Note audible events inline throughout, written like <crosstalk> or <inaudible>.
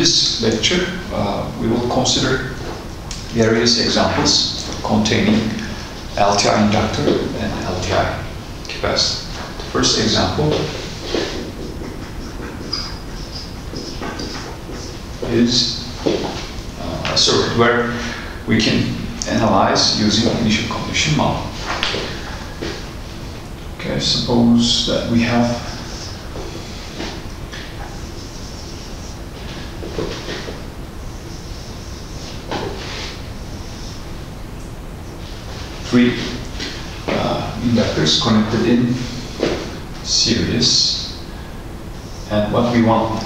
this lecture, uh, we will consider various examples containing LTI inductor and LTI capacitor. The first example is uh, a circuit where we can analyze using initial condition model. Okay, suppose that we have three uh, inductors connected in series. And what we want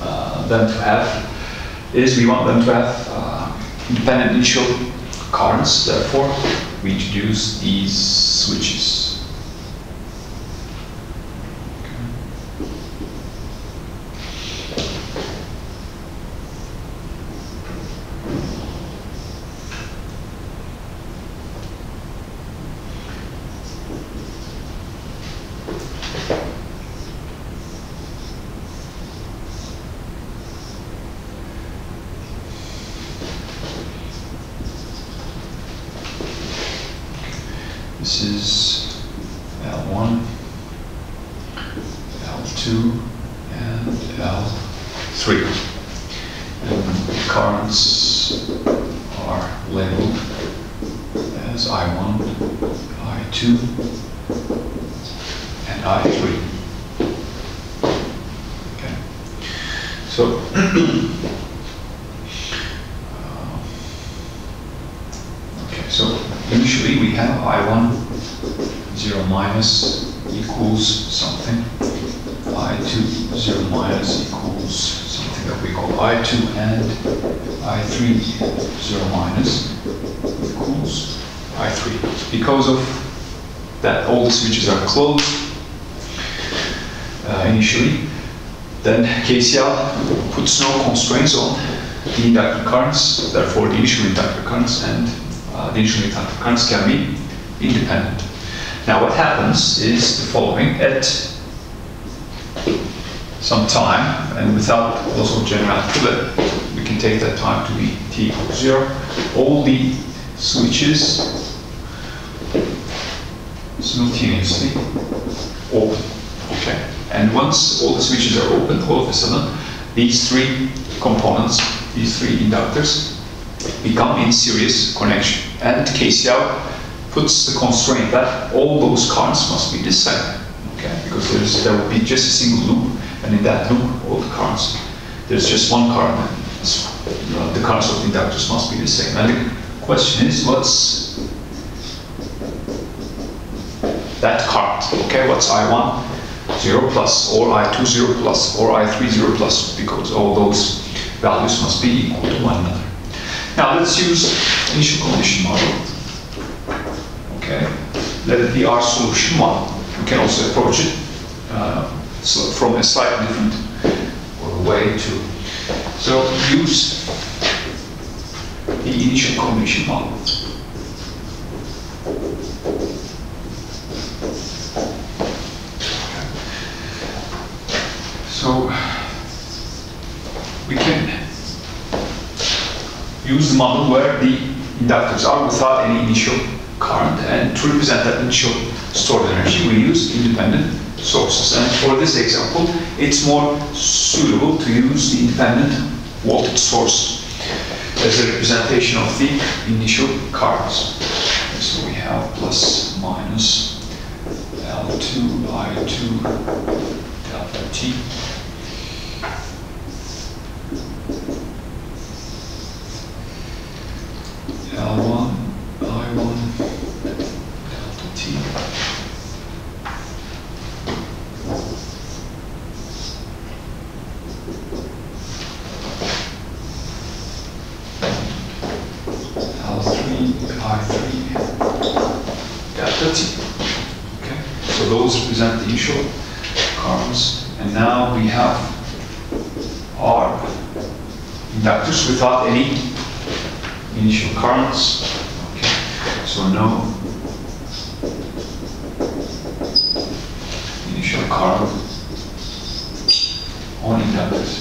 uh, them to have is we want them to have uh, independent initial currents therefore we introduce these switches This is L1, L2, and L3. And the currents are labeled as I1, I2, and I3. Okay. So, <clears throat> uh, okay, so initially we have I1 0 minus equals something, I2 0 minus equals something that we call I2 and I3 0 minus equals I3. Because of that all the switches are closed uh, initially, then KCL puts no constraints on the inductor currents, therefore the initial inductor currents and uh, the initial inductor currents can be independent. Now what happens is the following. At some time, and without loss of generality, but we can take that time to be t equals 0, all the switches simultaneously open. Okay. And once all the switches are open, all of a sudden, these three components, these three inductors, become in series connection. And KCL puts the constraint that all those currents must be the same. Okay, because there's, there will be just a single loop, and in that loop, all the currents, there's just one current, the currents of the inductors must be the same. And the question is, what's that current? Okay, what's I1 0 plus, or I2 0 plus, or I3 0 plus, because all those values must be equal to one another. Now let's use initial condition model. Okay, let it be our solution one. We can also approach it uh, so from a slightly different way too. So use the initial condition model. So we can use the model where the inductors are without any initial current and to represent that initial stored energy we use independent sources and for this example it's more suitable to use the independent voltage source as a representation of the initial currents. So we have plus minus L2 I2 delta T L1, I1, delta T. L3, I3, delta T. Okay, so those represent the initial currents, and now we have our inductors without any initial currents. Okay, so no initial current on inductors.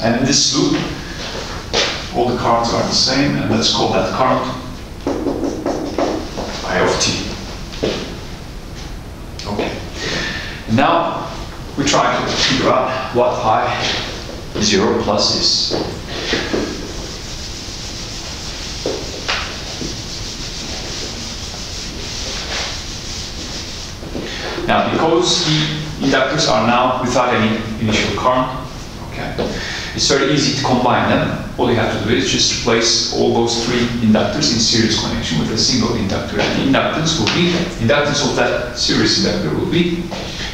And in this loop, all the currents are the same, and let's call that current I of t. Okay. Now we try to figure out what I zero plus is. Now, because the inductors are now without any initial current, okay, it's very easy to combine them. All you have to do is just replace all those three inductors in series connection with a single inductor. And the inductance will be, inductance of that series inductor will be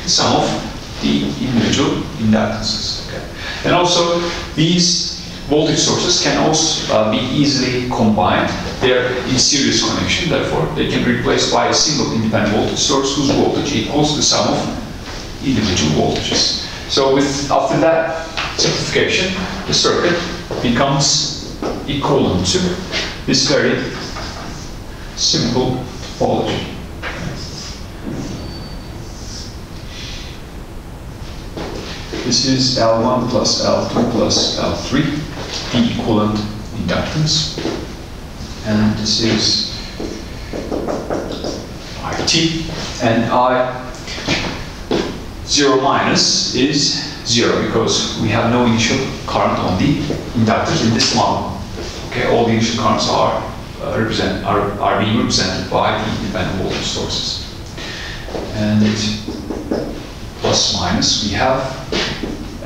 sum of the individual inductances. Okay. And also, these voltage sources can also uh, be easily combined. They're in series connection, therefore they can be replaced by a single independent voltage source whose voltage equals the sum of individual voltages. So with after that simplification, the circuit becomes equivalent to this very simple topology. This is L1 plus L2 plus L3, the equivalent inductance. And this is IT. And I 0 minus is 0 because we have no initial current on the inductors in this model. Okay, all the initial currents are, uh, represent, are, are being represented by the independent voltage sources. And plus minus, we have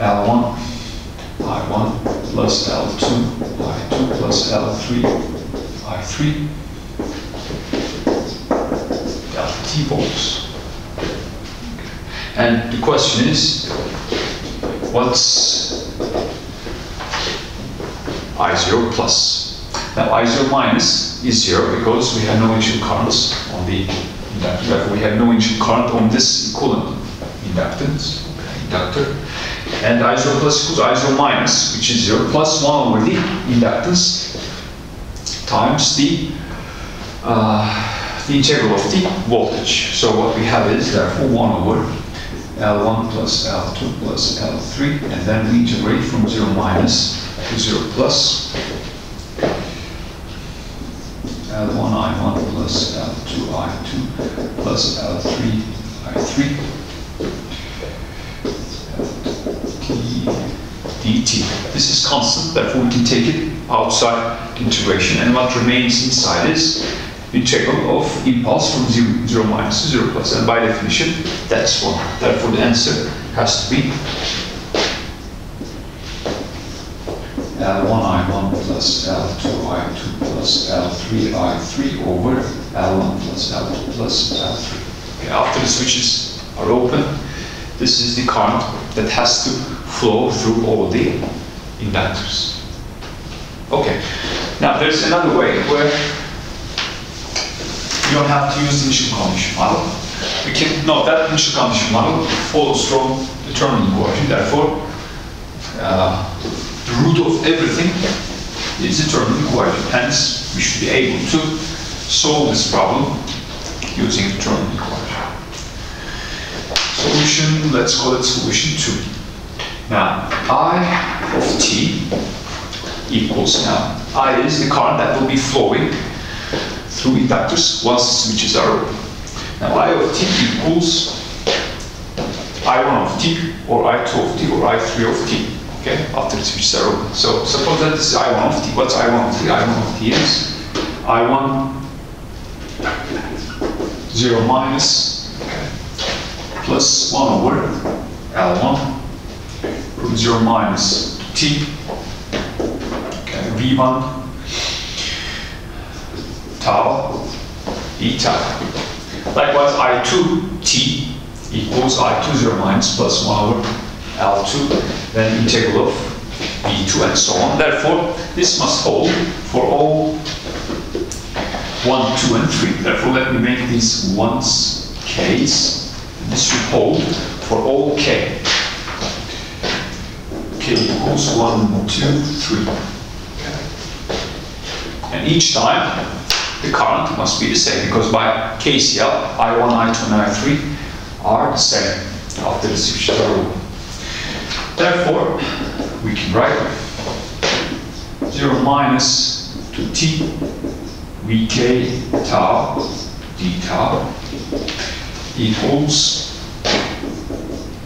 L1, I1 plus L2, I2 plus L3, I3, delta T volts. And the question is, what's I0 plus? Now I0 minus is zero because we have no initial currents on the. Therefore, we have no initial current on this equivalent inductance, inductor. And I0 plus equals I0 minus, which is 0 plus 1 over the inductance times the, uh, the integral of the voltage. So what we have is therefore 1 over L1 plus L2 plus L3, and then we integrate from 0 minus to 0 plus L1 I1 plus L2 I2 plus L3 I3 dt. This is constant, therefore we can take it outside integration, and what remains inside is integral of impulse from 0, zero minus to 0 plus, and by definition, that's 1. Therefore the answer has to be L1 I1 plus L2 I2 plus L3 I3 over L1 plus L2 plus L3. Okay, after the switches are open, this is the current that has to flow through all the inductors. Okay, now there's another way where you don't have to use the initial condition model. We can know that initial condition model follows from the terminal equation. Therefore, uh, the root of everything is the terminal equation. Hence, we should be able to solve this problem using the terminal equation. Solution, let's call it solution 2. Now, I of t equals now, I is the current that will be flowing through inductors once the switches are open. Now, I of t equals I1 of t, or I2 of t, or I3 of t, okay, after the switches are open. So, suppose that this is I1 of t. What's I1 of t? I1 of t is I1 0 plus 1 over L1 from 0 minus t, okay, v1 tau eta. Likewise, I2t equals I2 0 minus plus 1 over L2, then integral of v2 and so on. Therefore, this must hold for all 1, 2, and 3. Therefore, let me make these ones k's. This should hold for all k equals 1, 2, 3. And each time, the current must be the same, because by KCL, I1, I2, and I3 are the same after the switch rule. Therefore, we can write 0 minus to t vk tau d tau equals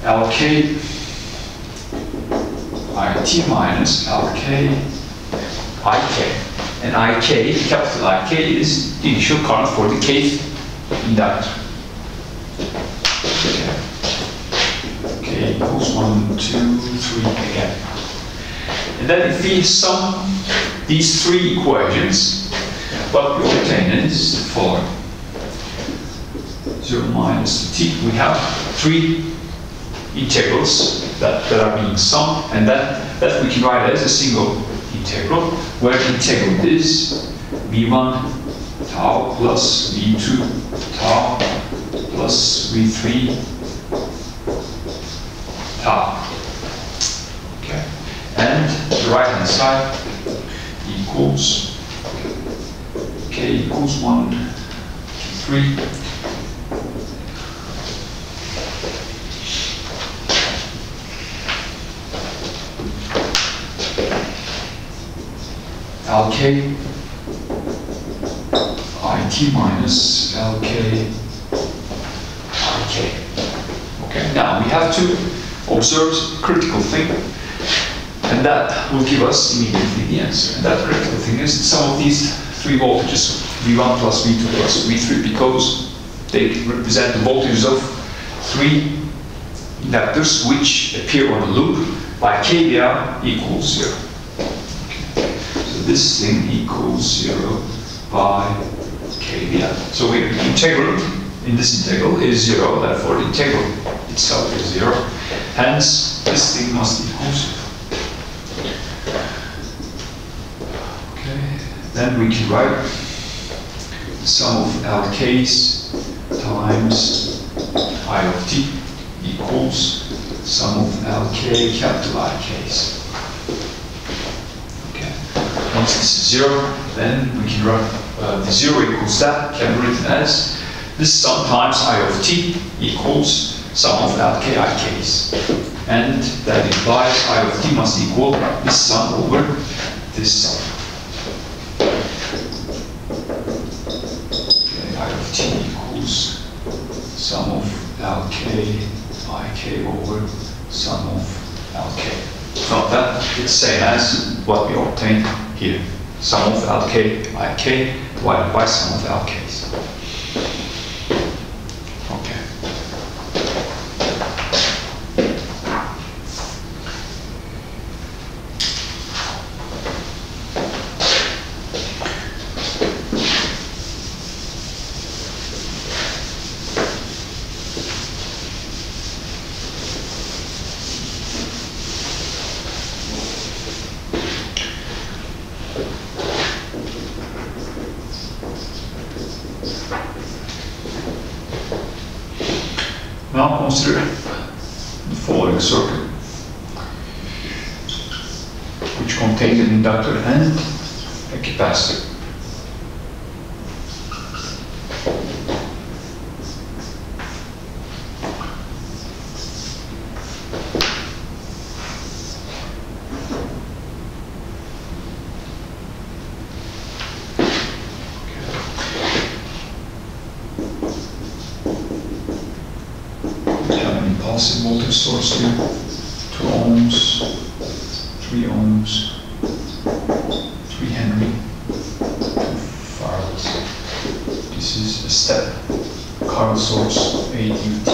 lk it minus lk ik. And ik, capital Ik, is the initial current for the kth inductor. Okay. Equals 1, 2, 3 again. And then if we sum these three equations, what we obtain is the following. 0 minus t, we have three integrals that, that are being summed, and that, that we can write as a single integral, where integral is v1 tau plus v2 tau plus v3 tau. Okay, and the right hand side equals k equals 1, 2, 3. Lk it minus lk ik. Okay, now we have to observe critical thing, and that will give us immediately the answer. And that critical thing is that some of these three voltages, V1 plus V2 plus V3, because they represent the voltages of three inductors which appear on the loop by KVL equals zero this thing equals 0 by KVL. So we, the integral in this integral is 0, therefore the integral itself is 0. Hence, this thing must equal 0. Okay, then we can write the sum of LKs times I of t equals sum of LK capital IKs. This is zero, then we can write uh, the zero equals that can be written as this sum times i of t equals sum of that kik's. And that implies i of t must equal this sum over this sum. I of t equals sum of lk ik over sum of lk. Not that, it's same as what we obtained here. Sum of lk ik divided by sum of lk's. Now consider the following circuit, which contains an inductor and a capacitor. impulsive voltage source here. 2 ohms, 3 ohms, 3 Henry, 2 farads. This is a step current source, A ut,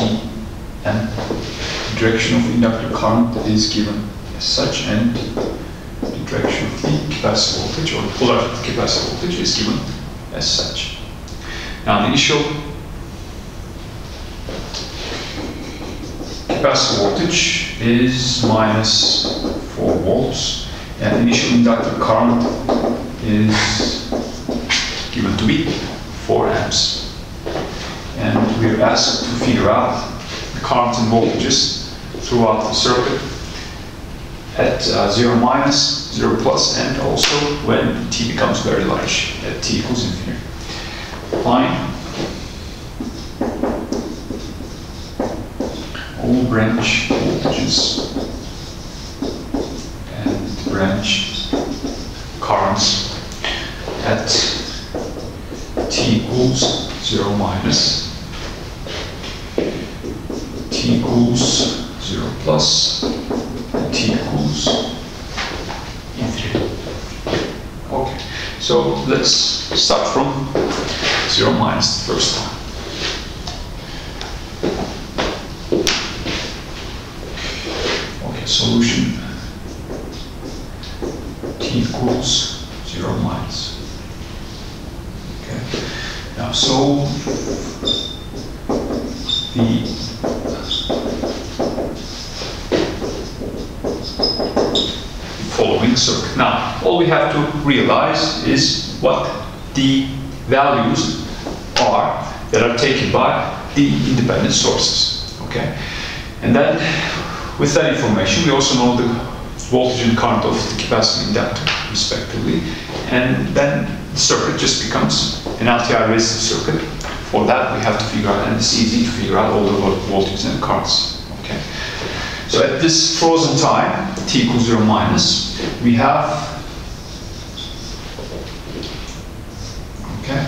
and the direction of inductor current is given as such, and the direction of the voltage or the polar capacitor voltage is given as such. Now the initial capacitor voltage is minus 4 volts and the initial inductor current is given to be 4 amps. And we're asked to figure out the current and voltages throughout the circuit at uh, 0 minus, 0 plus, and also when t becomes very large at t equals infinity. Line. All branch voltages and branch currents at t equals 0 minus, t equals 0 plus, equals E3. Okay, so let's start from 0 minus the first time. Okay, solution T equals realize is what the values are that are taken by the independent sources. Okay, and then with that information, we also know the voltage and current of the capacitor and inductor, respectively, and then the circuit just becomes an LTI resistive circuit. For that, we have to figure out, and it's easy to figure out all the voltages and currents. Okay, so at this frozen time, t equals zero minus, we have okay,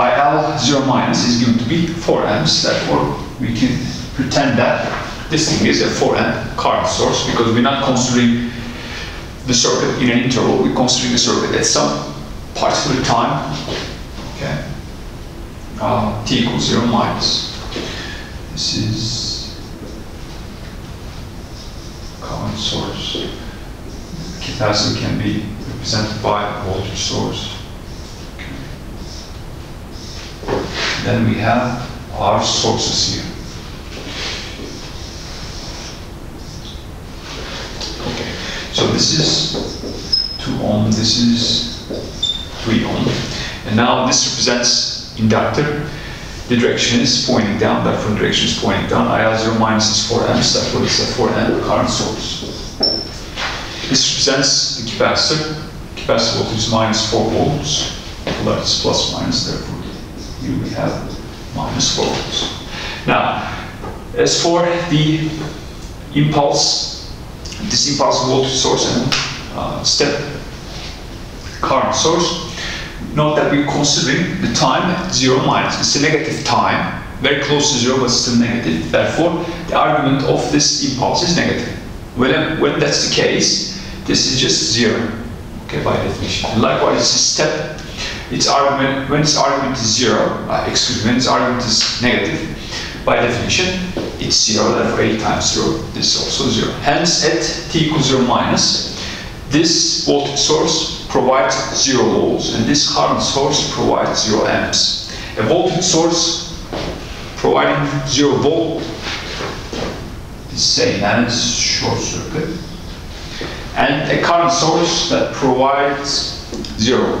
by L zero minus is going to be four amps. Therefore, we can pretend that this thing is a 4 amp current source because we're not considering the circuit in an interval, we're considering the circuit at some particular time. Okay. Uh, t equals 0 minus. This is current source. Capacitor can be represented by voltage source. Okay. Then we have our sources here. Okay, so this is 2 ohm, this is 3 ohm. And now this represents inductor. The direction is pointing down, therefore the direction is pointing down. IL0 minus is 4 amps, therefore it's a 4 amp current source. This represents the capacitor. Capacitor voltage is minus 4 volts. Polarity is plus minus, therefore here we have minus 4 volts. Now, as for the impulse this impulse voltage source and uh, step current source. Note that we're considering the time at zero minus. It's a negative time, very close to zero, but still negative. Therefore, the argument of this impulse is negative. When, when that's the case, this is just zero, okay, by definition. And likewise, this step, its argument, when its argument is zero, uh, excuse me, when its argument is negative, by definition, it's zero, therefore 8 times zero, is also zero. Hence, at t equals zero minus, this voltage source provides zero volts, and this current source provides zero amps. A voltage source providing zero volt is same as short circuit, and a current source that provides zero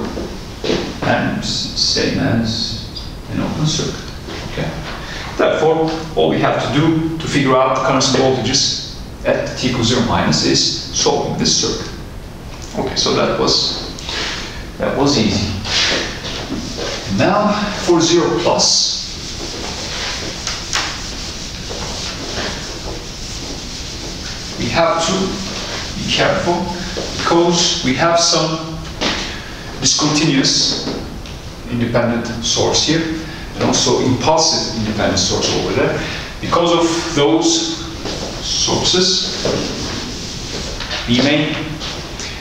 same as an open circuit. Okay. Therefore, all we have to do to figure out the currents and voltages at t equals 0 minus is solving this circuit. Okay, so that was that was easy. Now for 0 plus. We have to be careful because we have some discontinuous independent source here and also impulsive independent source over there. Because of those sources, we may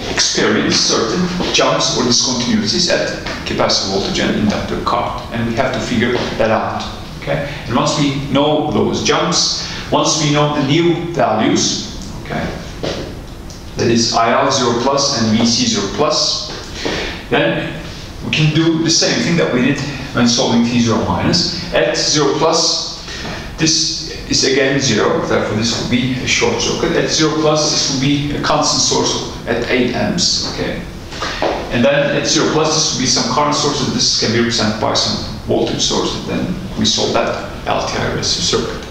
experience certain jumps or discontinuities at capacitor voltage and inductor current, and we have to figure that out. Okay, and once we know those jumps, once we know the new values, okay, that is IL 0 plus and VC 0 plus, then we can do the same thing that we did when solving T0 minus. At 0 plus, this is again 0, therefore this will be a short circuit. At 0 plus, this will be a constant source at 8 amps, okay? And then at 0 plus, this will be some current source, and this can be represented by some voltage source, and then we solve that LTI resistive circuit.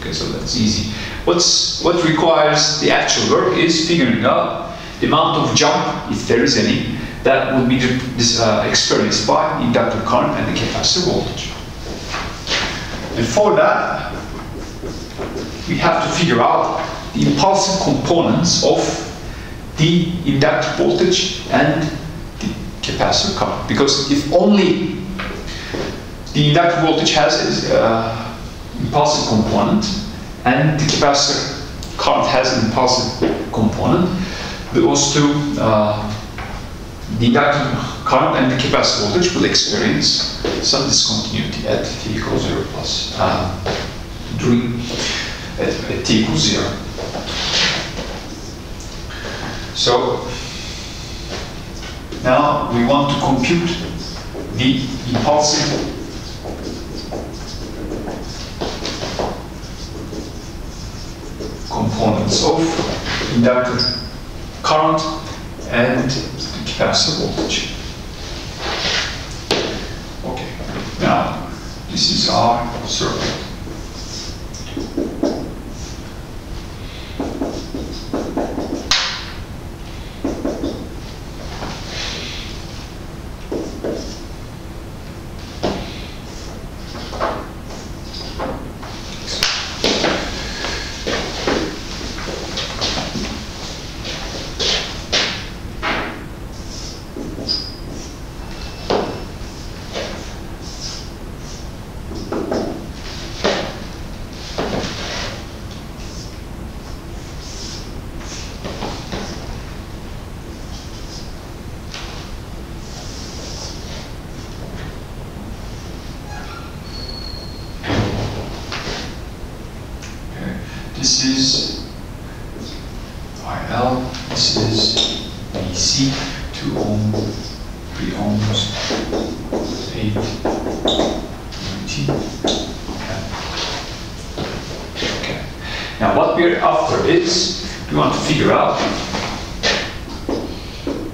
Okay, so that's easy. What's, what requires the actual work is figuring out the amount of jump, if there is any, that will be uh, experienced by inductor current and the capacitor voltage. And for that, we have to figure out the impulsive components of the inductor voltage and the capacitor current. Because if only the inductor voltage has an uh, impulsive component and the capacitor current has an impulsive component, those two uh, the inductor current and the capacitor voltage will experience some discontinuity at t equals 0 plus uh, during at, at t equals 0. So now we want to compute the impulsive components of inductor current and capacitor voltage. Okay, now this is our circuit. Okay. This is RL, this is BC, 2 ohm, 3 ohms, 8, 19. Okay. Okay. Now what we're after is, we want to figure out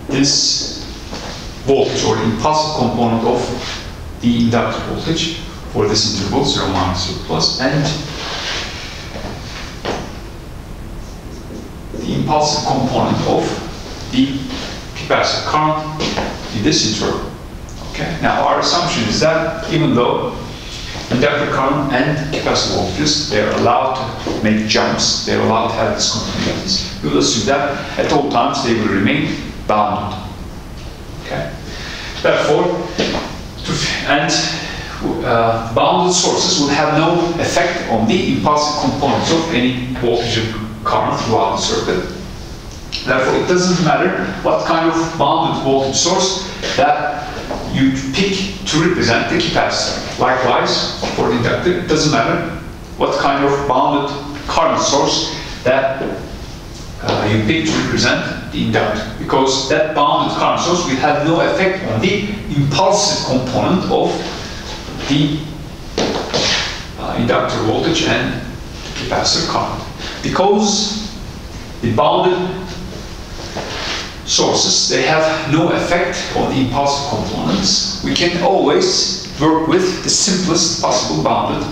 this voltage or impulsive component of the inductor voltage for this interval, 0 minus 0 plus, and the impulsive component of the capacitor current in this interval. Okay. Now our assumption is that even though inductor current and capacitor voltages they are allowed to make jumps, they are allowed to have discontinuities. We will assume that at all times they will remain bounded. Okay. Therefore, and uh, bounded sources will have no effect on the impulsive components of any voltage current throughout the circuit. Therefore, it doesn't matter what kind of bounded voltage source that you pick to represent the capacitor. Likewise, for the inductor, it doesn't matter what kind of bounded current source that uh, you pick to represent the inductor, because that bounded current source will have no effect on the impulsive component of the uh, inductor voltage and capacitor current. Because the bounded sources, they have no effect on the impulsive components. We can always work with the simplest possible bounded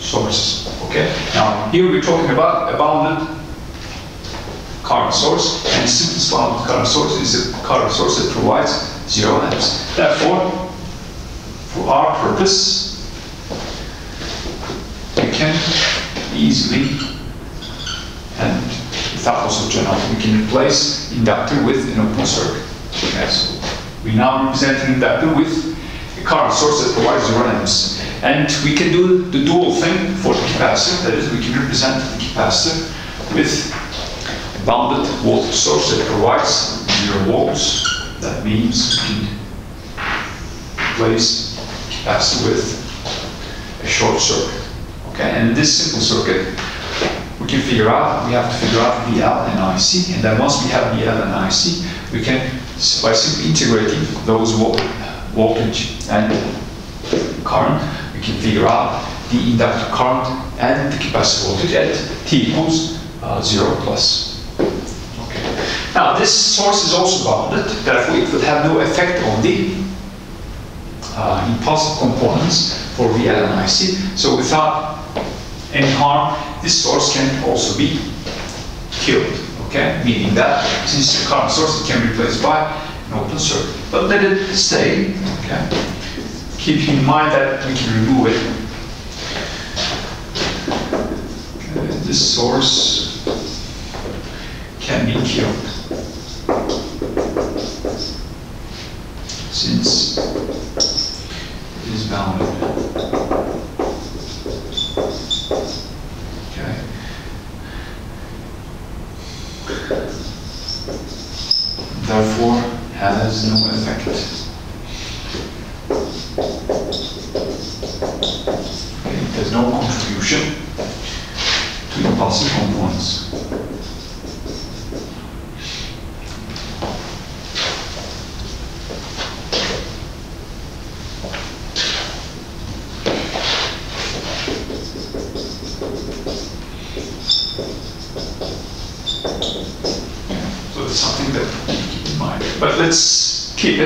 sources. Okay? Now, here we're talking about a bounded current source, and the simplest bounded current source is a current source that provides zero amps. Therefore, for our purpose, we can easily general, we can replace inductor with an open circuit. Okay, so we now represent an inductor with a current source that provides zero amps. And we can do the dual thing for the capacitor, that is, we can represent the capacitor with a bounded voltage source that provides zero volts. That means we can replace capacitor with a short circuit. Okay, and this simple circuit, we can figure out, we have to figure out VL and IC, and then once we have VL and IC, we can, by simply integrating those voltage and current, we can figure out the inductor current and the capacitor voltage at t equals uh, 0 plus. Okay. Now this source is also bounded, therefore it will have no effect on the uh, impulsive components for VL and IC. So without any harm, this source can also be killed. Okay, meaning that since the current source it can be replaced by an open circuit. But let it stay. Okay, keep in mind that we can remove it. This source can be killed since it is bounded. therefore has no effect. Okay, there's no contribution to the possible components.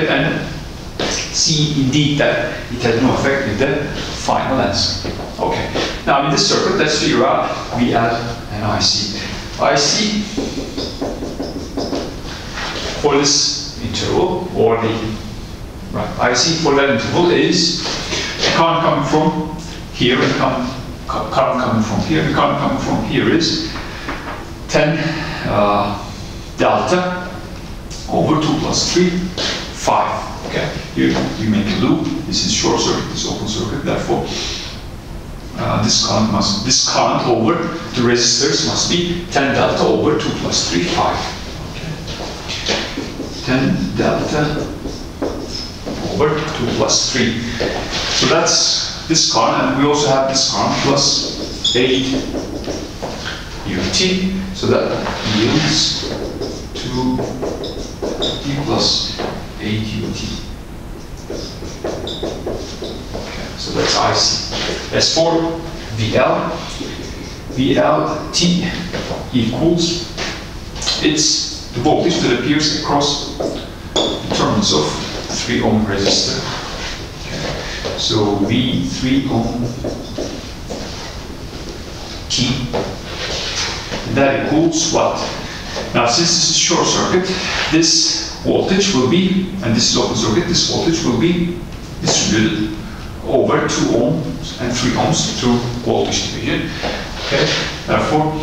And see indeed that it has no effect with the final answer. Okay, now in this circuit, let's figure out we add an IC. IC for this interval or the right IC for that interval is current coming from here and come, current coming from here and current coming from here is 10 uh, delta over 2 plus 3, 5. Okay, you, make a loop. This is short circuit, this is open circuit. Therefore, uh, this current must this current over the resistors must be 10 delta over 2 plus 3, 5. Okay. 10 delta over 2 plus 3. So that's this current, and we also have this current plus 8 ut. So that yields 2 t plus 8 ut. Okay, so that's IC. As for VL, VLT equals, it's the voltage that appears across the terminals of 3 ohm resistor. So V3 ohm T that equals what? Now, since this is short circuit, this voltage will be, and this is open circuit, this voltage will be distributed over 2 ohms and 3 ohms through voltage division. Okay, therefore,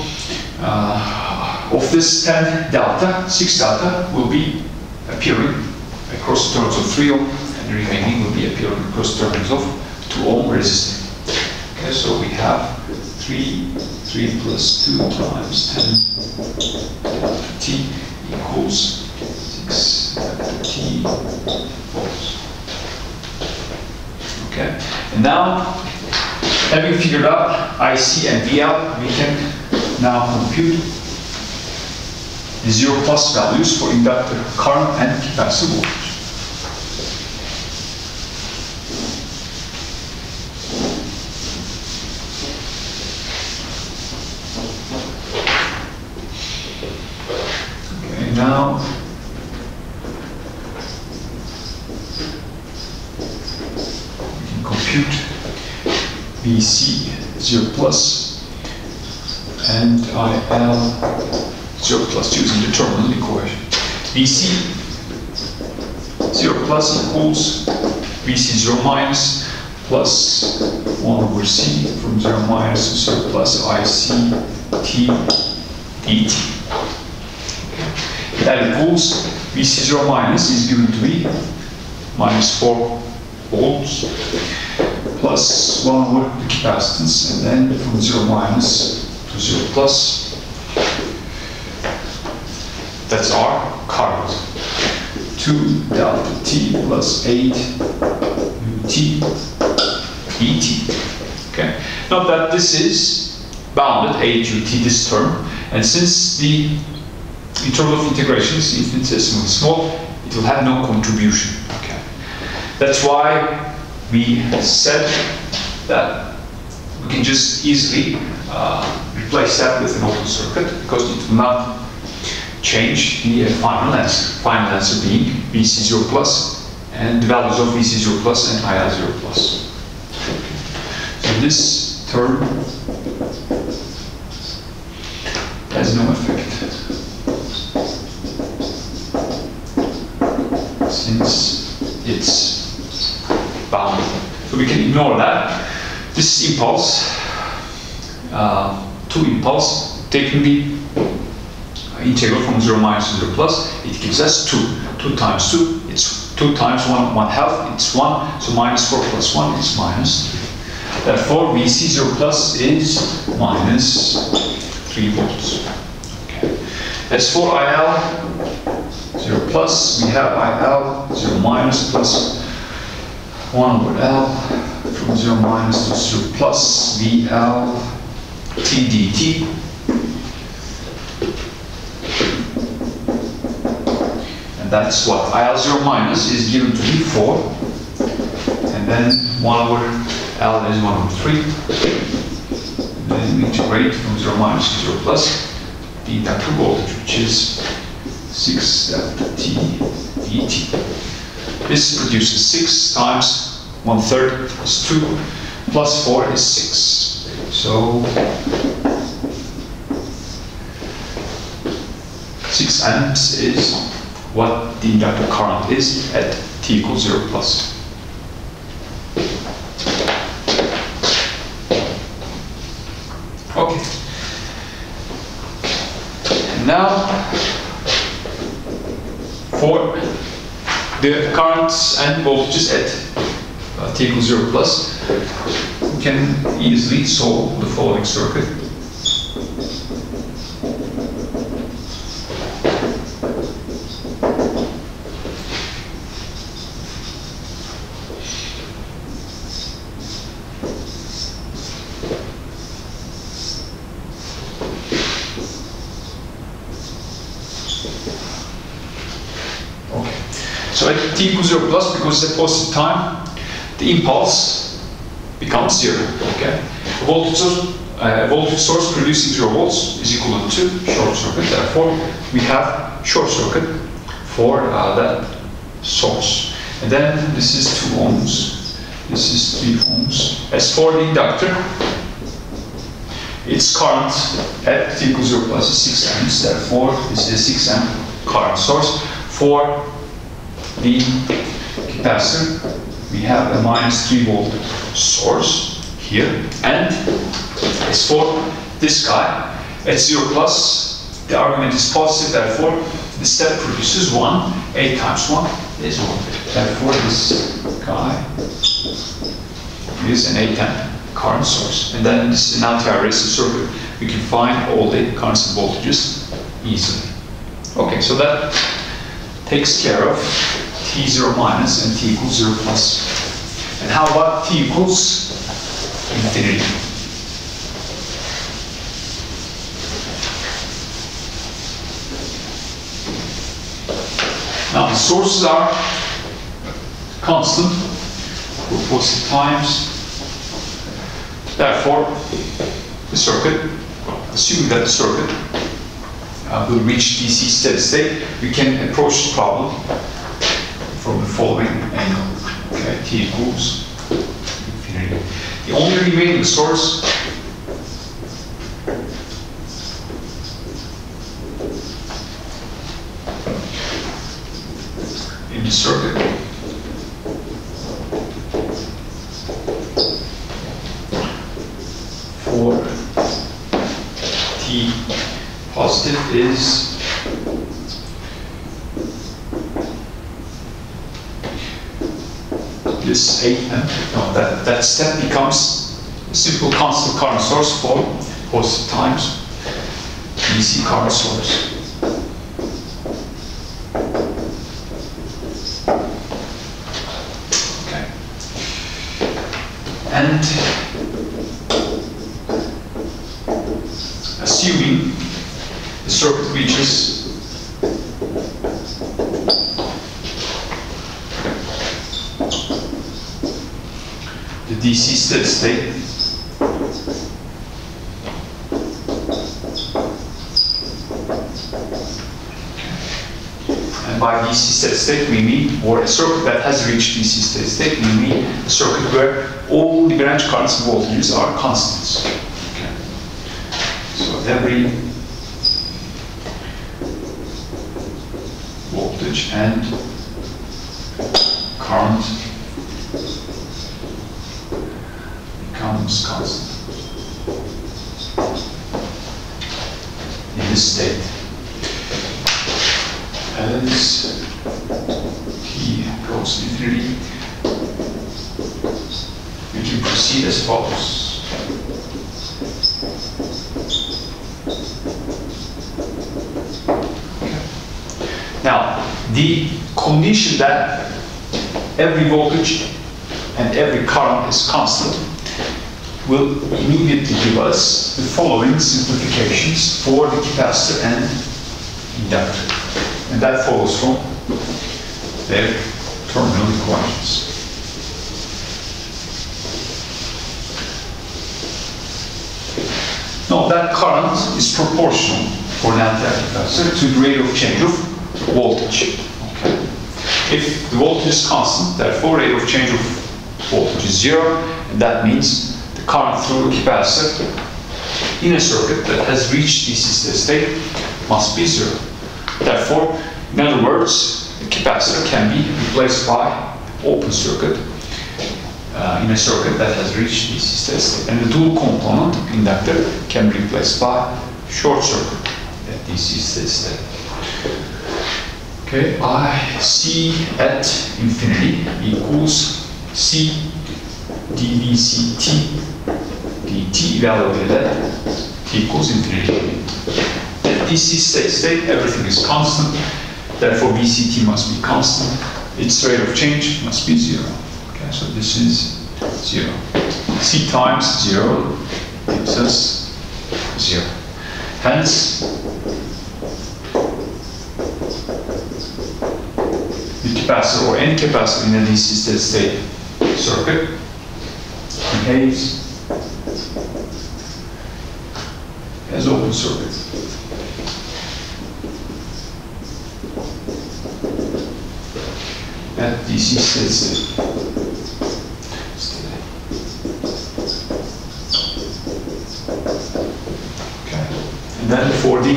uh, of this 10 delta, 6 delta will be appearing across terms of 3 ohm, and the remaining will be appearing across terms of 2 ohm resistance. Okay, so we have 3, 3 plus 2 times 10 delta t equals 6 delta t volts. Okay, and now having figured out IC and VL, we can now compute the zero plus values for inductor current and capacitor voltage. Okay, now we can compute VC 0 plus and IL 0 two is the terminal equation. VC 0 plus equals VC 0 minus plus 1 over C from 0 minus to 0 plus IC T dt. That equals VC 0 minus is given to be minus 4 volts plus 1 over the capacitance and then from 0 minus to 0 plus that's our current 2 delta t plus 8 ut et okay. Now that this is bounded 8 ut this term and since the interval of integration is infinitesimally small it will have no contribution. Okay. That's why we said that we can just easily uh, replace that with an open circuit because it will not change the final answer. Final answer being VC0 plus and the values of VC0 plus and IL0 plus. So this term has no effect since it's bounded. So we can ignore that. This impulse, uh, two impulse, taking the integral from 0 minus to 0 plus, it gives us 2. 2 times 2, it's 2 times 1, 1 half, it's 1, so minus 4 plus 1 is minus 3. Therefore, VC 0 plus is minus 3 volts. Okay. As for IL 0 plus, we have IL 0 minus plus 1 over L from 0 minus to 0 plus VL T. that's what IL0 minus is given to be 4. And then 1 over L is 1 over 3. And then we integrate from 0 minus to 0 plus the voltage, which is 6 delta T dt. This produces 6 times 1 third is 2, plus 4 is 6. So 6 amps is what the inductor current is at t equals 0 plus. Okay. And now for the currents and voltages at uh, t equals 0 plus, we can easily solve the following circuit. Okay. So at t equals 0 plus, because a positive time, the impulse becomes zero. Okay. A voltage source, uh, voltage source producing zero volts is equal to short circuit. Therefore, we have short circuit for uh, that source. And then this is two ohms. This is three ohms. As for the inductor, its current at t equals 0 plus is 6 amps. Therefore, this is a 6 amp current source. For the capacitor, we have a minus 3 volt source here. And it's for this guy, at 0 plus, the argument is positive. Therefore, the step produces 1. 8 times 1 is 1. Therefore, this guy is an 8 amp current source. And then this is an anti-RSC circuit. We can find all the currents and voltages easily. Okay, so that takes care of t0 minus and t equals 0 plus. And how about t equals infinity? Now the sources are constant for positive times. Therefore, the circuit, assuming that the circuit uh, will reach DC steady state, we can approach the problem following angle. Okay, t equals infinity. The only remaining source in the circuit for t positive is this 8 amp. No, that, step becomes a simple constant current source for positive times DC current source. Okay. And assuming the circuit reaches the DC steady state. Eh? And by DC steady state eh, we mean, or a circuit that has reached DC steady state, eh? we mean a circuit where all the branch currents and voltages are constants. Okay. So every voltage and current becomes constant in this state. As t goes to infinity, we can proceed as follows. Now, the condition that every voltage and every current is constant, will immediately give us the following simplifications for the capacitor and inductor. And that follows from their terminal equations. Now that current is proportional for an LTI capacitor to the rate of change of voltage. If the voltage is constant, therefore rate of change of voltage is zero, and that means the current through the capacitor in a circuit that has reached DC state must be zero. Therefore, in other words, the capacitor can be replaced by open circuit uh, in a circuit that has reached steady state. And the dual component inductor can be replaced by short circuit at steady state. Okay, I C at infinity equals C dVCT dt evaluated at t equals infinity. At DC steady state, everything is constant. Therefore, VCT must be constant. Its rate of change must be zero. Okay, so this is zero. C times zero gives us zero. Hence, the capacitor or any capacitor in a DC state circuit behaves as open circuit. At DC steady state. Okay. And then for the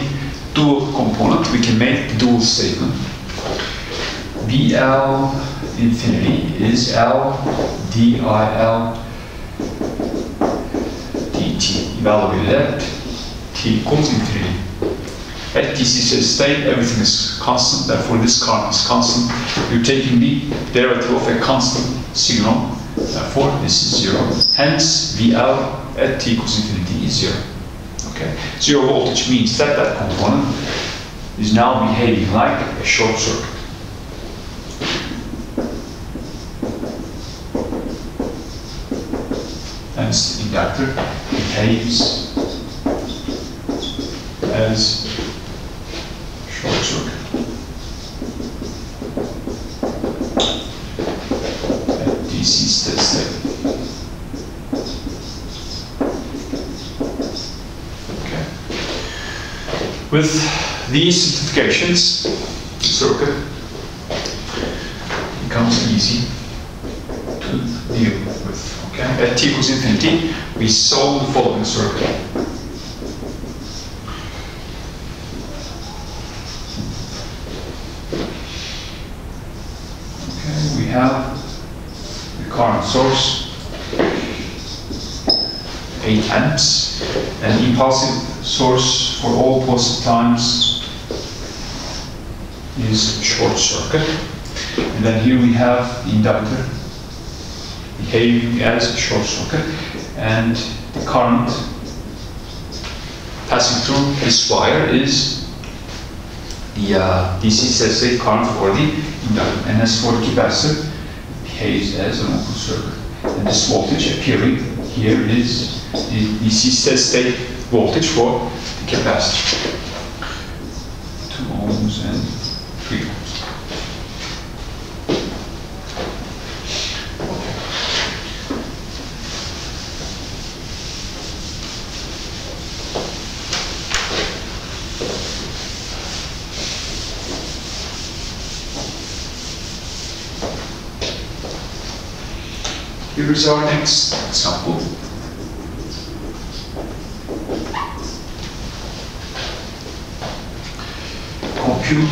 dual component, we can make dual statement. VL infinity is L DIL dt evaluated at equals infinity. At steady state, everything is constant, therefore this current is constant. You're taking the derivative of a constant signal, therefore this is zero. Hence, VL at t equals infinity is zero. Okay, zero voltage means that that component is now behaving like a short circuit. Hence, the inductor behaves as short circuit. At DC steady state. Okay. With these simplifications, the circuit becomes easy to deal with. Okay? At t equals infinity, we solve the following circuit. Okay, we have the current source, 8 amps, an impulsive source for all positive times is short circuit. And then here we have the inductor behaving as a short circuit and the current passing through this wire is the uh, DC steady current for the inductor. And as for the capacitor, behaves as an circuit. And this voltage appearing here is the DC steady state voltage for the capacitor. 2 ohms and 3 ohms. Here is our next example. Compute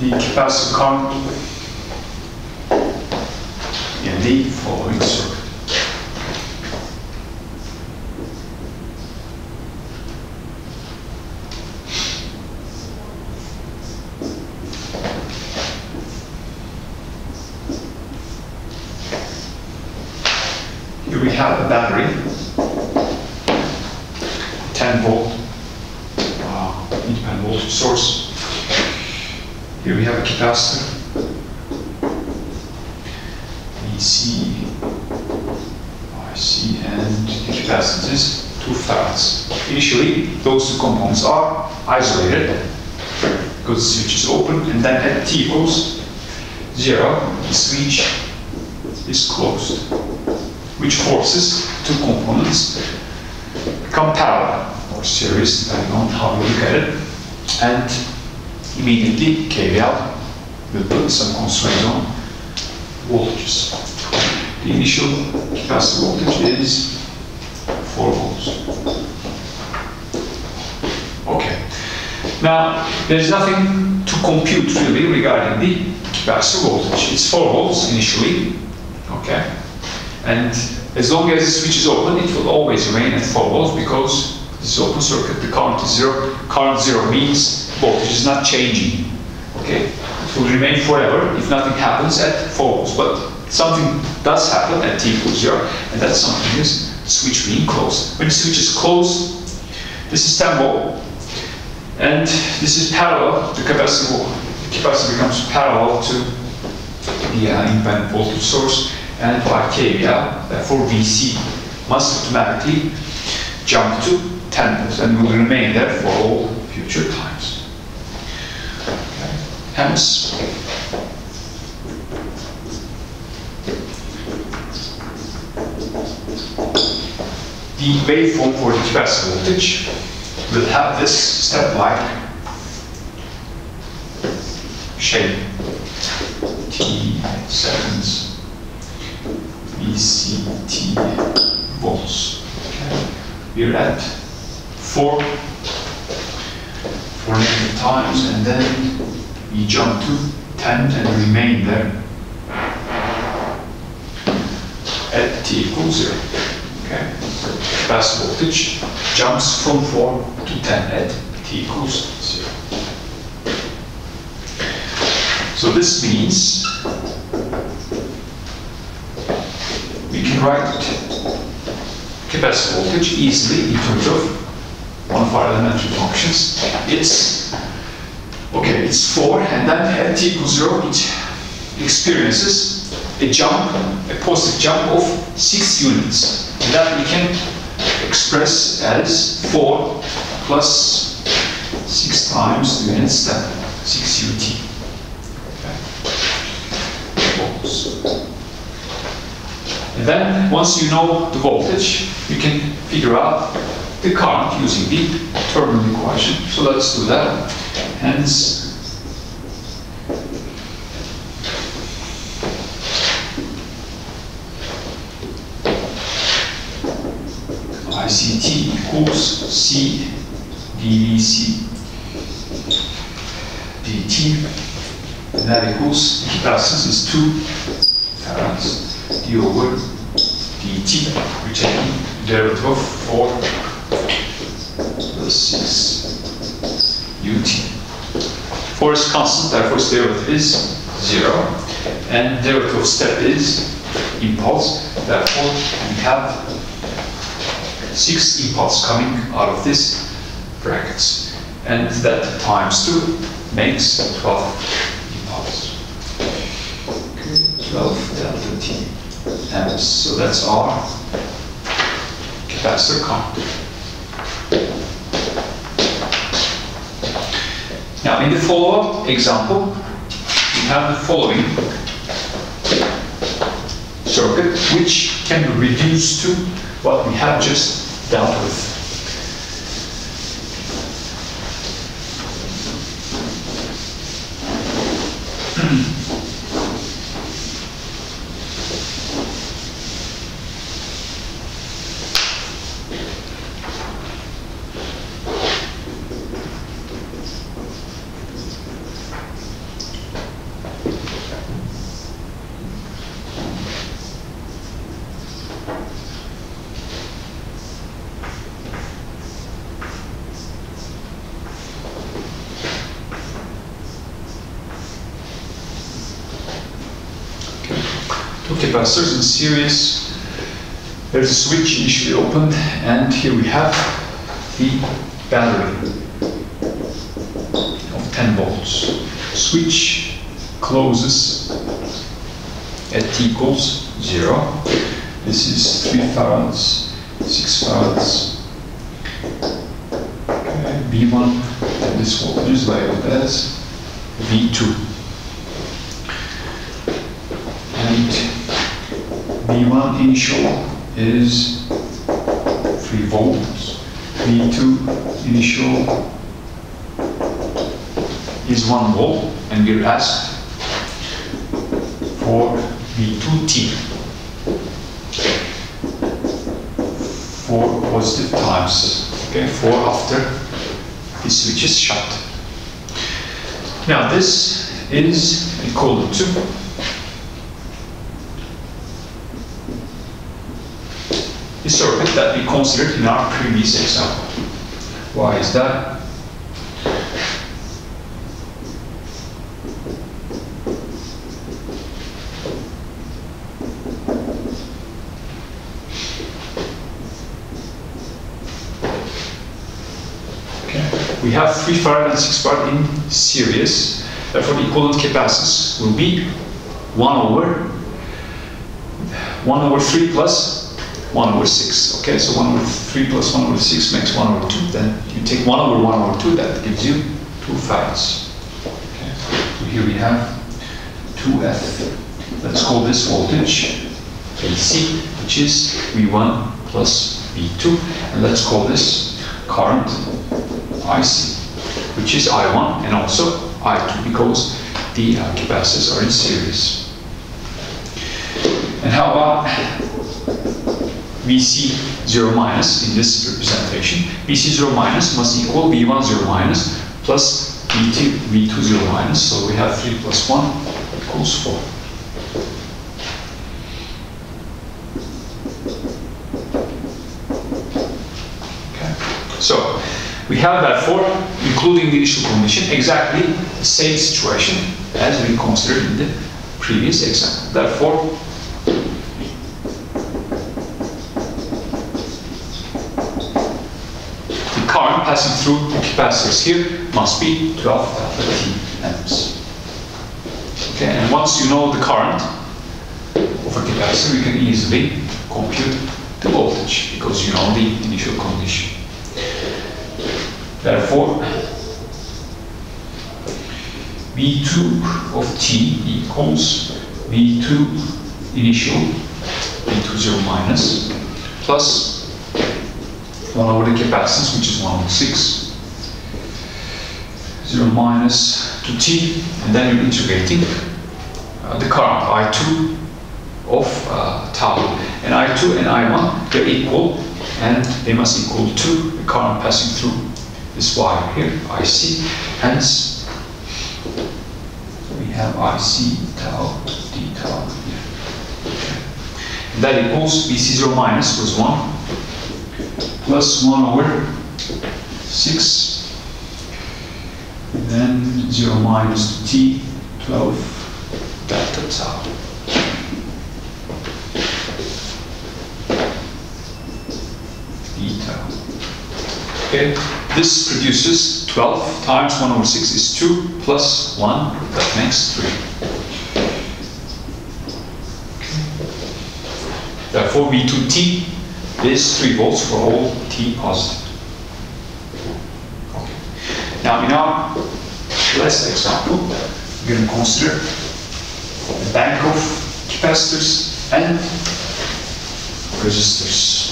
the capacitor current in the following circuit. Here we have a battery, 10 volt uh, independent voltage source. Here we have a capacitor, DC, IC, and the capacitance is 2 farads. Initially, those two components are isolated because the switch is open, and then at Equals 0, the switch is closed, which forces two components become parallel or series, depending on how you look at it, and immediately KVL will put some constraints on voltages. The initial capacitor voltage is 4 volts. Okay. Now, there's nothing to compute really regarding the capacitor voltage. It's 4 volts initially, okay? And as long as the switch is open, it will always remain at 4 volts because this is open circuit, the current is zero. Current zero means voltage is not changing, okay? It will remain forever if nothing happens at 4 volts. But something does happen at t equals 0, and that something is switch being closed. When the switch is closed, this is 10 volt, and this is parallel, the capacitor, the capacitor becomes parallel to the uh, independent voltage source, and by KVL, therefore VC must automatically jump to 10 volts and will remain there for all future times. Okay. Hence, the waveform for the capacitor voltage will have this step-like shape. T seconds, VCT volts. Okay. We're at four, four negative times, and then we jump to 10 and remain there at t equals zero. Capacitor voltage jumps from 4 to 10 at t equals 0. So this means we can write capacitor voltage easily in terms of one of our elementary functions. It's okay, it's 4 and then at t equals 0 it experiences a jump, a positive jump of 6 units. And that we can express as 4 plus 6 times the unit step, 6 UT. And then, once you know the voltage, you can figure out the current using the terminal equation. So let's do that. Hence, ICT equals C dVC dt, and that equals capacitance is 2 farads d over dt, we're taking derivative of 4 plus 6 ut. 4 is constant, therefore its derivative is 0, and derivative of step is impulse, therefore we have six impulse coming out of this brackets. And that times 2 makes 12 impulse. Okay, 12 delta t amps. So that's our capacitor current. Now, in the follow-up example, we have the following circuit, which can be reduced to what we have just dealt in series. There's a switch initially opened, and here we have the battery of 10 volts. Switch closes at t equals zero. This is three farads, six farads. Okay, V1, and this voltage is labeled as V2. And V1 initial is 3 volts. V2 initial is 1 volt and we're asked for V2T. Four positive times, okay, four after the switch is shut. Now this is equal to the circuit that we considered in our previous example. Why is that? we have 3 farad and 6 farad in series. Therefore, the equivalent capacitance will be 1 over 1 over 3 plus 1 over 6. Okay, so 1 over 3 plus 1 over 6 makes 1 over 2. Then you take 1 over 1 over 2, that gives you 2 farads. Okay, so here we have 2F. Let's call this voltage AC, which is V1 plus V2. And let's call this current IC, which is I1 and also I2 because the uh, capacitors are in series. And how about VC 0 minus in this representation? VC 0 minus must equal V1 0 minus plus V2, V2 0 minus. So we have 3 plus 1 equals 4. Okay. So we have therefore, including the initial condition, exactly the same situation as we considered in the previous example. Therefore, the current passing through the capacitors here must be 12 delta T amps. Okay, and once you know the current of a capacitor, you can easily compute the voltage because you know the initial condition. Therefore, V2 of t equals V2 initial, V2 0 minus, plus 1 over the capacitance, which is 1 over 6, 0 minus to t, and then you're integrating uh, the current I2 of uh, tau. And I2 and I1, they're equal, and they must equal to the current passing through this wire here, IC. Hence, we have IC tau d tau here. Okay. That equals VC0 minus was 1 plus 1 over 6. And then 0 minus t 12 delta tau. Okay. This produces 12 times 1 over 6 is 2 plus 1, that makes 3. Therefore, V2T is 3 volts for all T positive. Okay. Now, in our last example, we're going to consider a bank of capacitors and resistors.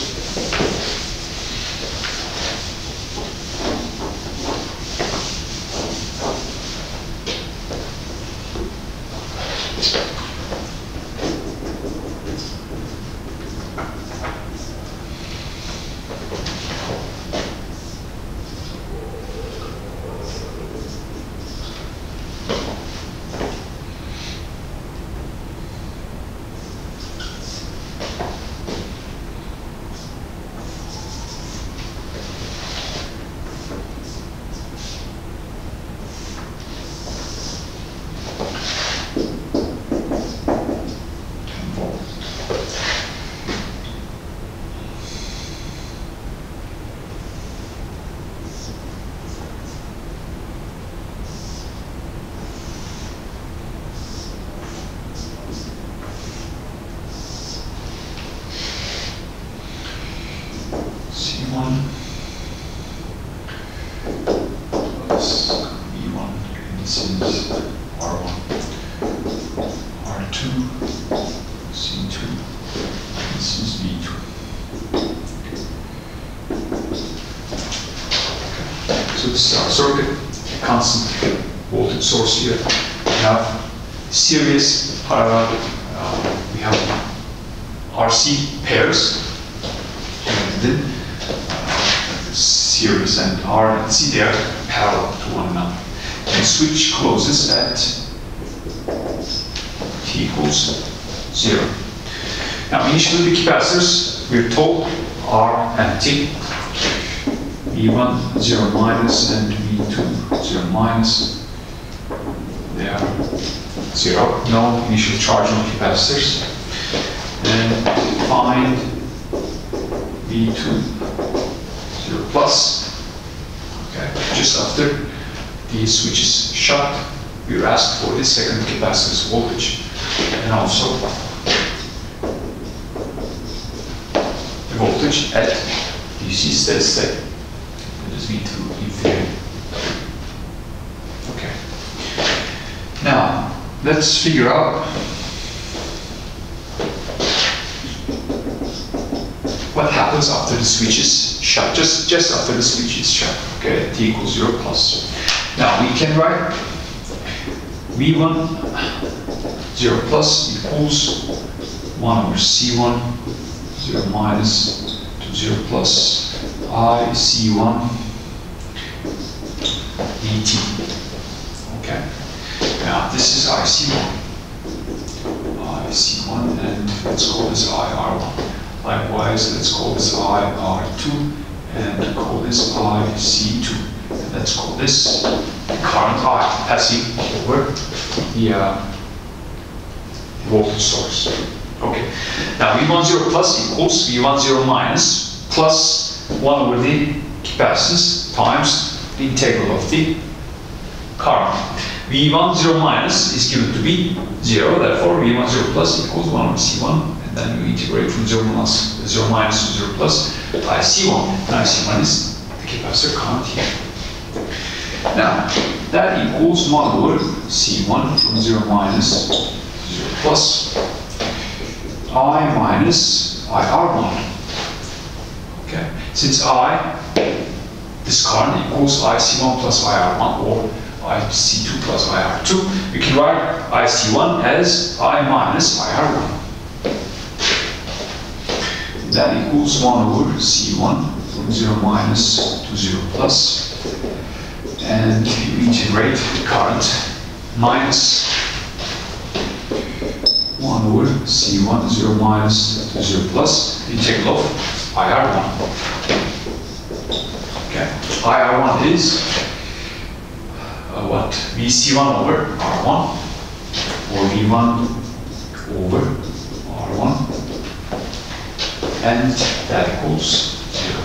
This is our circuit, constant voltage source here. We have series parallel, uh, we have RC pairs, and then uh, series and R and C, they are parallel to one another. And switch closes at T equals zero. Now initially the capacitors, we're told, are empty. V1 0 minus and V2 0 minus. They are zero, no initial charge on capacitors. And find V2 0 plus. Okay, just after the switch is shut, we're asked for the second capacitor's voltage and also the voltage at DC steady state. Is V2 infinity. Okay. Now, let's figure out what happens after the switch is shut, just, just after the switch is shut, okay, t equals 0 plus. Now, we can write V1 0 plus equals 1 over C1 0 minus to 0 plus I C1 dt. Okay. Now this is IC1. IC1 and let's call this IR1. Likewise, let's call this IR2 and call this IC2. And let's call this current I passing over the uh, voltage source. Okay. Now V10 plus equals V10 minus plus 1 over the capacitance times integral of the current. V10 minus is given to be 0, therefore V10 plus equals 1 over C1, and then you integrate from 0, minus, 0 minus to 0 plus by C1. And C1 is the capacitor current here. Now, that equals 1 over C1 from 0 minus 0 plus I minus IR1. Okay, since I, this current equals IC1 plus IR1 or IC2 plus IR2, we can write IC1 as I minus IR1. That equals 1 over C1 from 0 minus to 0 plus. And you integrate the current minus 1 over C1 0 minus to 0 plus integral of IR1. Okay, IR1 is uh, what? VC1 over R1 or V1 over R1 and that equals 0.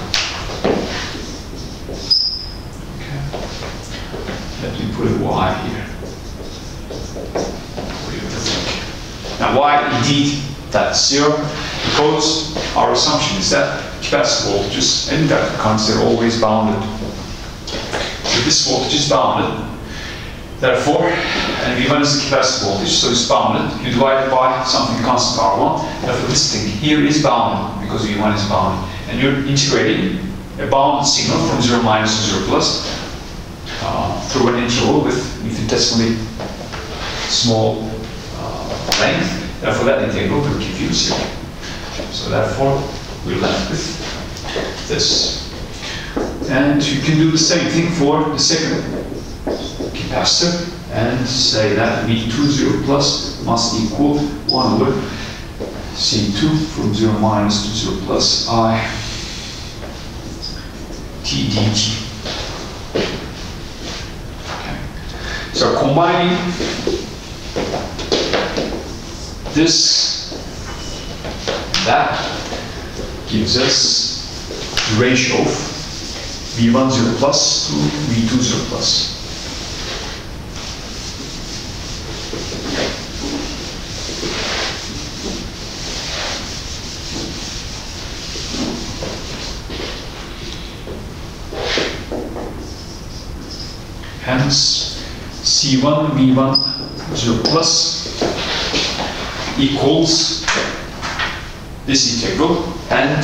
Okay. Let me put a Y here. Now why indeed that's 0? Because our assumption is that capacitor voltages and inductor currents are always bounded. So this voltage is bounded. Therefore, and V1 is the capacitor voltage, so it's bounded. You divide it by something constant R1. Therefore, this thing here is bounded because V1 is bounded. And you're integrating a bounded signal from 0 minus to 0 plus uh, through an interval with infinitesimally small uh, length. Therefore, that integral will give you 0. So therefore, we're left with this. And you can do the same thing for the second capacitor and say that V20 plus must equal 1 over C2 from 0 minus to 0 plus I T dt. Okay. So combining this, that gives us the ratio of V10 plus to V20 plus. Hence, C1 V1 0 plus equals this integral and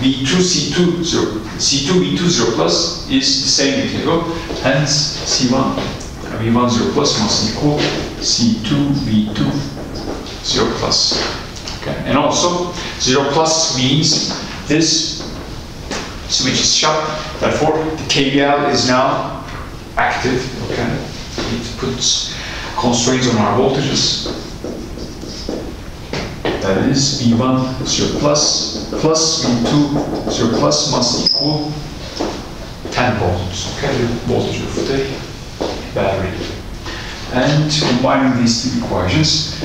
V2 C2 0 C2 V2 0 plus is the same integral hence C1 V1 0 plus must equal C2 V2 0 plus. Okay. And also 0 plus means this switch is shut. Therefore the KVL is now active. Okay. It puts constraints on our voltages that is V1 0 plus plus V2 0 plus must equal 10 volts. Okay, the voltage of the battery. And combining these two equations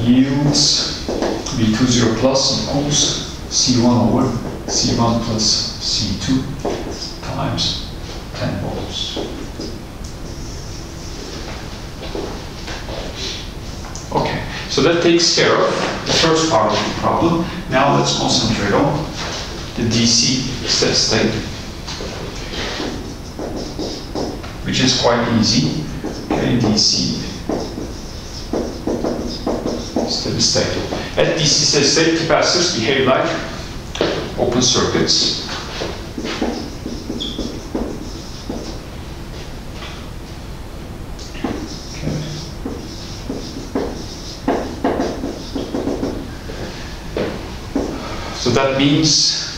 yields V2 0 plus equals C1 over C1 plus C2 times 10 volts. Okay, so that takes care of the first part of the problem. Now let's concentrate on the DC steady state, which is quite easy. Okay, DC steady state. At DC steady state, capacitors behave like open circuits. That means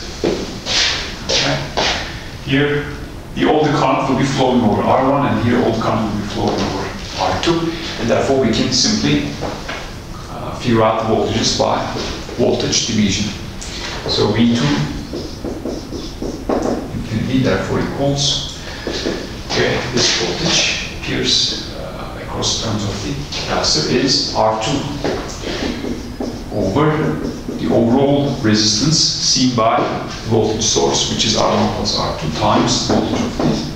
here the old current will be flowing over R1 and here old current will be flowing over R2 and therefore we can simply uh, figure out the voltages by voltage division. So V2 infinity therefore equals okay, this voltage appears uh, across terms of the capacitor is R2 over the overall resistance seen by the voltage source, which is R1 plus R2 times voltage of